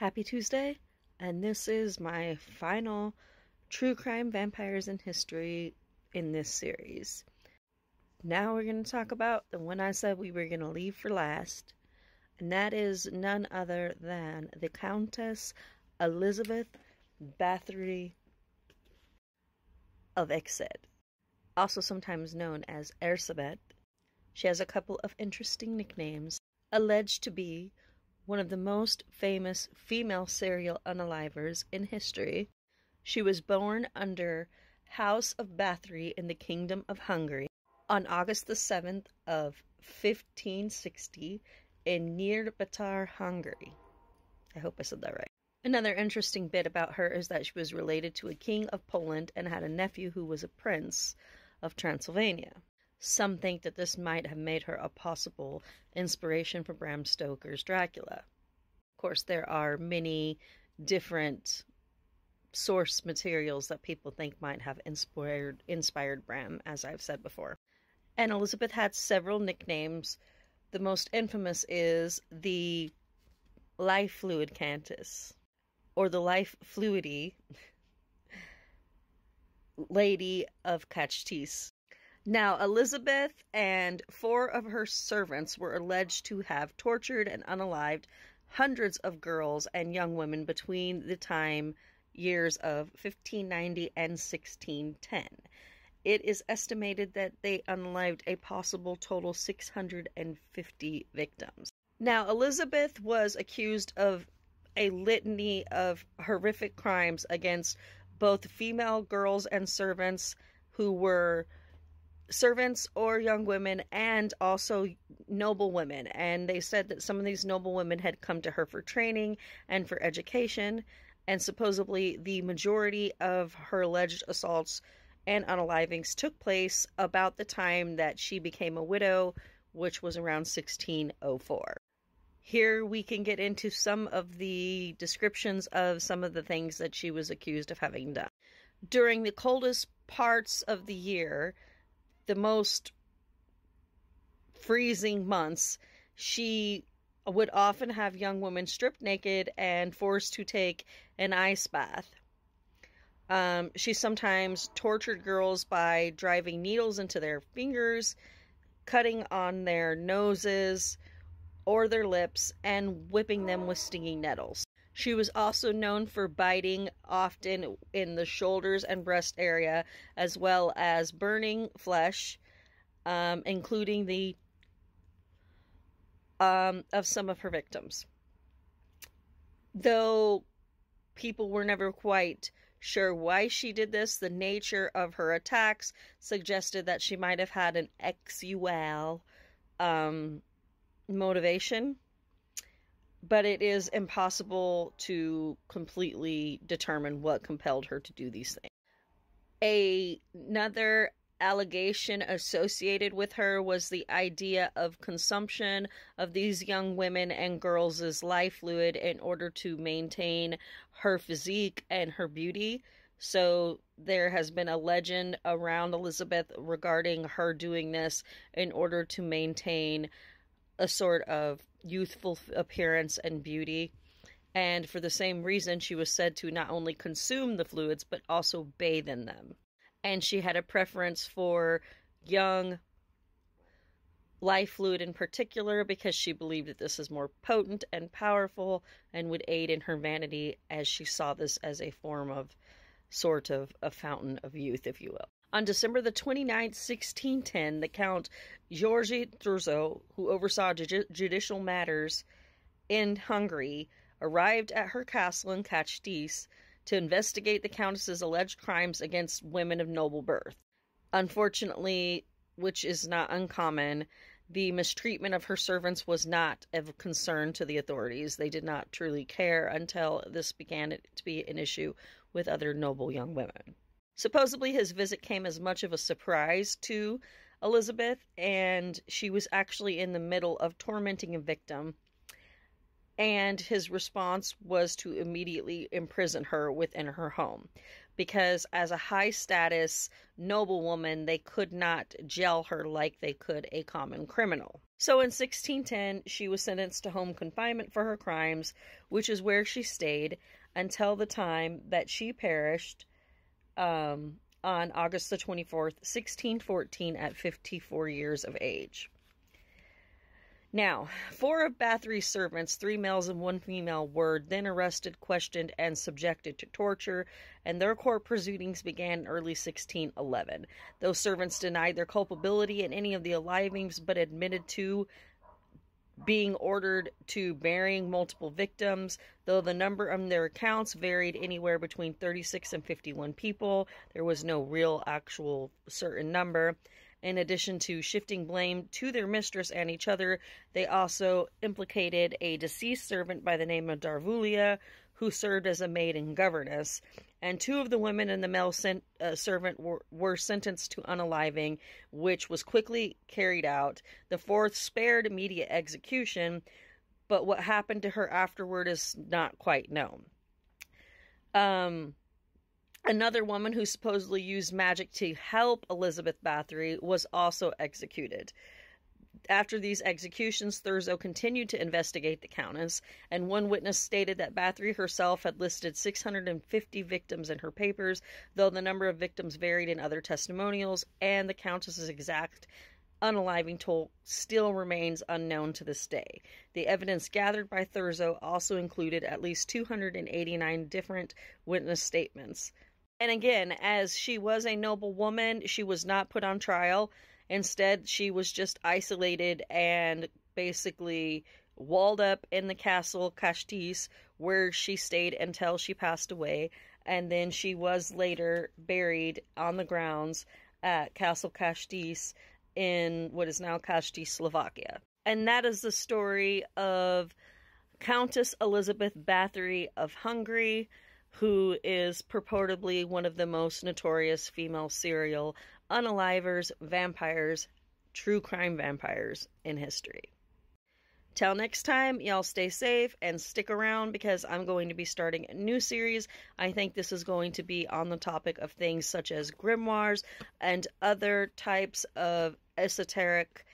Happy Tuesday, and this is my final true crime vampires in history in this series. Now we're going to talk about the one I said we were going to leave for last, and that is none other than the Countess Elizabeth Bathory of Ecsed, also sometimes known as Erzsébet. She has a couple of interesting nicknames, alleged to be one of the most famous female serial unalivers in history. She was born under House of Bathory in the Kingdom of Hungary on August the 7th of 1560 in Nyírbátor, Hungary. I hope I said that right. Another interesting bit about her is that she was related to a king of Poland and had a nephew who was a prince of Transylvania. Some think that this might have made her a possible inspiration for Bram Stoker's Dracula. Of course, there are many different source materials that people think might have inspired inspired Bram, as I've said before. And Elizabeth had several nicknames. The most infamous is the life fluid Countess, or the life fluidy lady of Čachtice. Now, Elizabeth and four of her servants were alleged to have tortured and unalived hundreds of girls and young women between the time years of 1590 and 1610. It is estimated that they unalived a possible total 650 victims. Now, Elizabeth was accused of a litany of horrific crimes against both female girls and servants who were servants or young women and also noble women. And they said that some of these noble women had come to her for training and for education. And supposedly, the majority of her alleged assaults and unalivings took place about the time that she became a widow, which was around 1604. Here we can get into some of the descriptions of some of the things that she was accused of having done. During the coldest parts of the year, the most freezing months, she would often have young women stripped naked and forced to take an ice bath. Um, she sometimes tortured girls by driving needles into their fingers, cutting on their noses or their lips, and whipping them with stinging nettles. She was also known for biting often in the shoulders and breast area, as well as burning flesh, um, including the um, of some of her victims. Though people were never quite sure why she did this, the nature of her attacks suggested that she might have had an sexual um, motivation but it is impossible to completely determine what compelled her to do these things. A, another allegation associated with her was the idea of consumption of these young women and girls' life fluid in order to maintain her physique and her beauty. So there has been a legend around Elizabeth regarding her doing this in order to maintain a sort of youthful appearance and beauty. And for the same reason, she was said to not only consume the fluids, but also bathe in them. And she had a preference for young life fluid in particular because she believed that this is more potent and powerful and would aid in her vanity as she saw this as a form of sort of a fountain of youth, if you will. On December the 29th, 1610, the Count Georgi Thurzo, who oversaw ju- judicial matters in Hungary, arrived at her castle in Čachtice to investigate the Countess's alleged crimes against women of noble birth. Unfortunately, which is not uncommon, the mistreatment of her servants was not of concern to the authorities. They did not truly care until this began to be an issue with other noble young women. Supposedly, his visit came as much of a surprise to Elizabeth, and she was actually in the middle of tormenting a victim. And his response was to immediately imprison her within her home. Because, as a high status noblewoman, they could not jail her like they could a common criminal. So in 1610, she was sentenced to home confinement for her crimes, which is where she stayed until the time that she perished um, on August the 24th, 1614, at 54 years of age. Now, four of Bathory's servants, three males and one female, were then arrested, questioned, and subjected to torture, and their court proceedings began in early 1611. Those servants denied their culpability in any of the alivings, but admitted to being ordered to burying multiple victims, though the number on their accounts varied anywhere between 36 and 51 people. There was no real actual certain number. In addition to shifting blame to their mistress and each other, they also implicated a deceased servant by the name of Darvulia, who served as a maid and governess. And two of the women and the male uh, servant were, were sentenced to unaliving, which was quickly carried out. The fourth spared immediate execution, but what happened to her afterward is not quite known. Um, Another woman who supposedly used magic to help Elizabeth Bathory was also executed. After these executions, Thurzo continued to investigate the Countess, and one witness stated that Bathory herself had listed 650 victims in her papers, though the number of victims varied in other testimonials, and the Countess's exact unaliving toll still remains unknown to this day. The evidence gathered by Thurzo also included at least 289 different witness statements. And again, as she was a noble woman, she was not put on trial. Instead, she was just isolated and basically walled up in the castle Čachtice, where she stayed until she passed away. And then she was later buried on the grounds at Castle Čachtice in what is now Čachtice, Slovakia. And that is the story of Countess Elizabeth Bathory of Hungary who is purportedly one of the most notorious female serial unalivers, vampires, true crime vampires in history. Till next time, y'all stay safe and stick around because I'm going to be starting a new series. I think this is going to be on the topic of things such as grimoires and other types of esoteric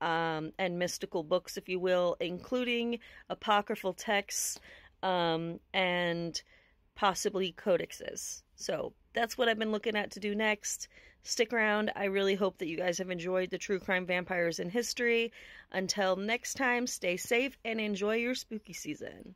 um, and mystical books, if you will, including apocryphal texts um, and possibly codexes. So that's what I've been looking at to do next. Stick around. I really hope that you guys have enjoyed the true crime vampires in history. Until next time, stay safe and enjoy your spooky season.